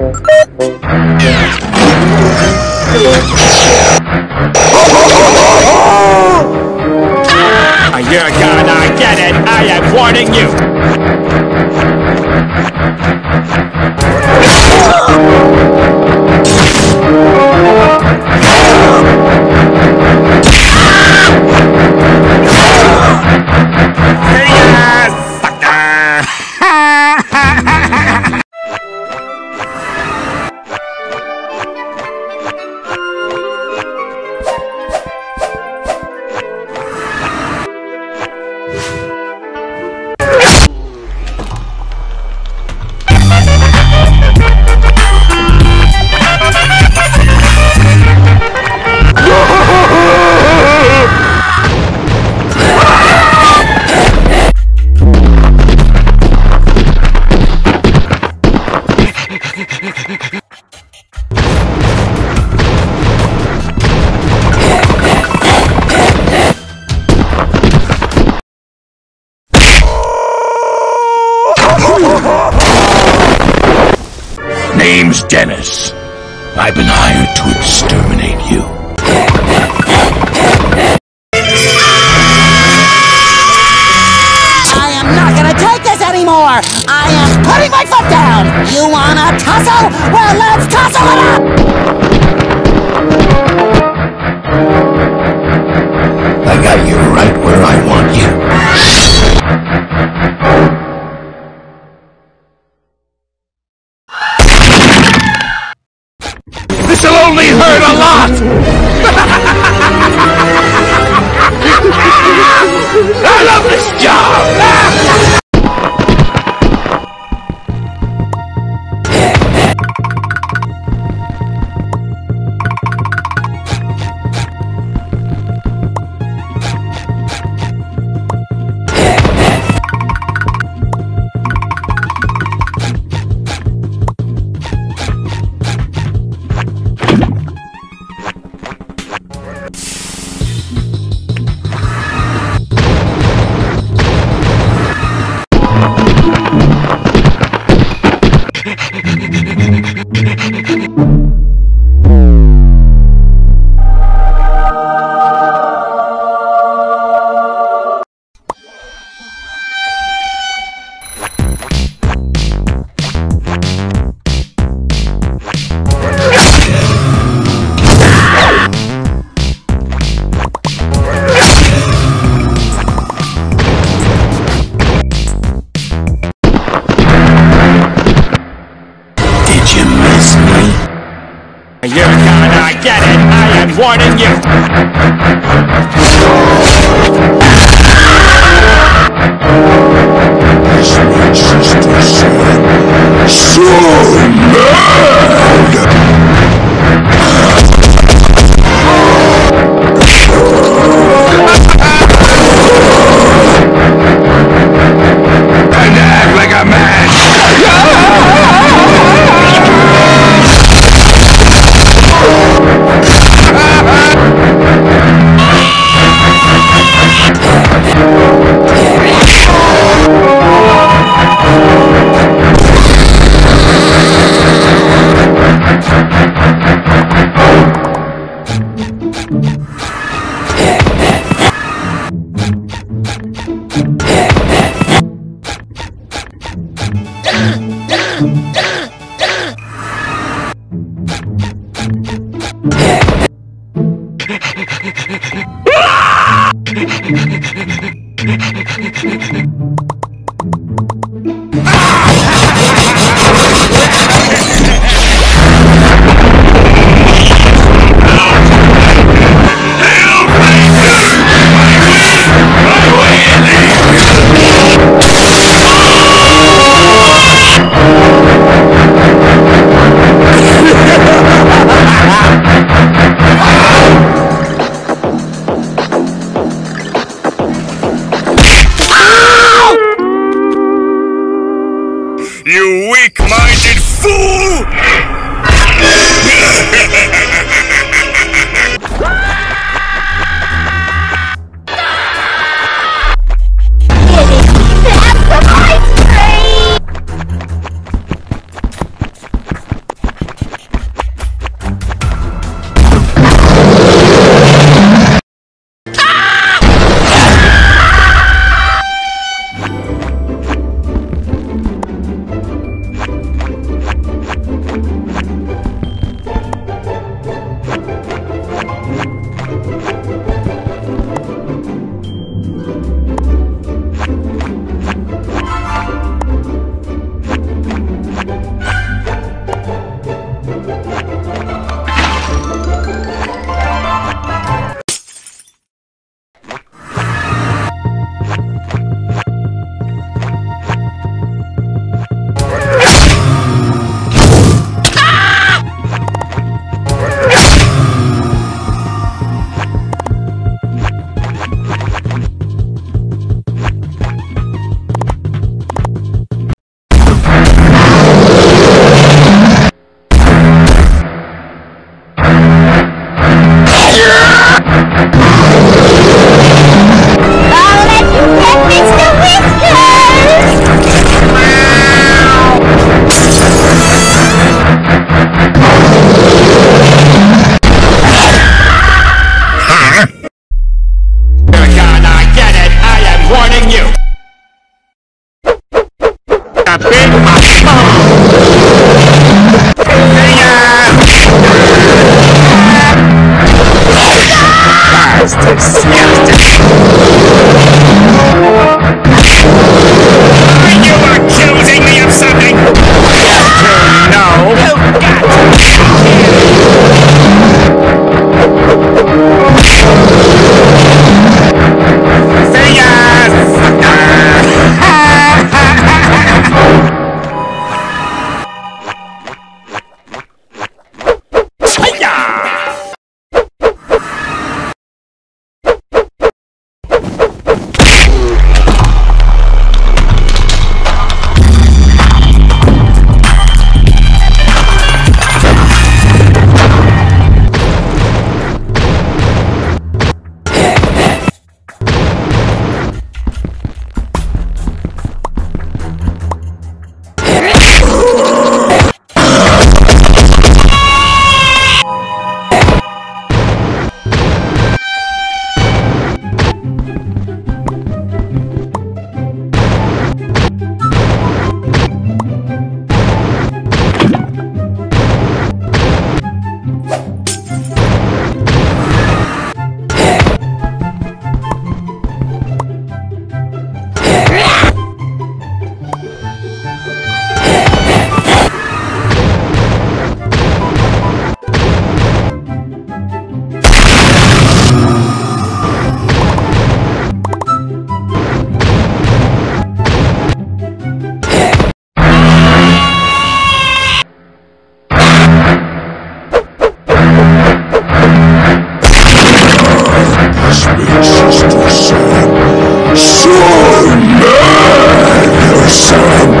You're gonna get it! I am warning you! Name's Dennis. I've been hired to exterminate you. I am not gonna take this anymore! I am putting my foot down! You wanna tussle? Well, let's tussle it up! I got you right You're gonna get it! I am warning you! As my sister said, so mad! Thank you. brothers and sisters, son. Son, man, your.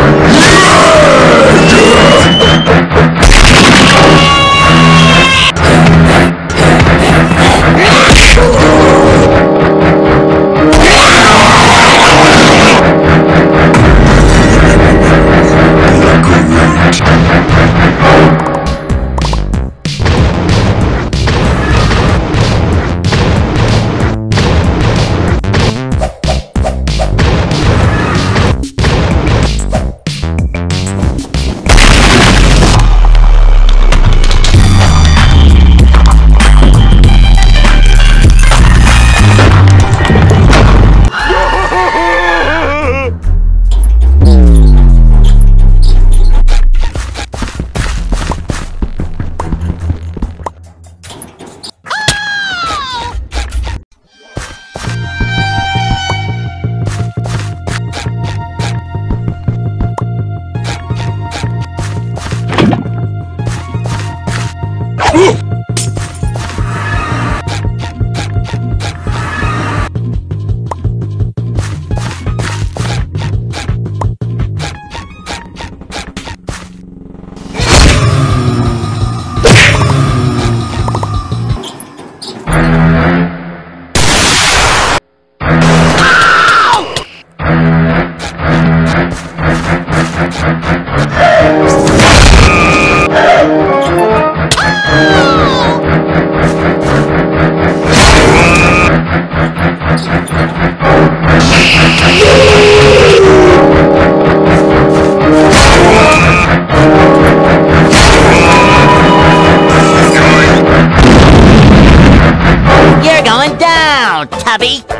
Down, Tubby.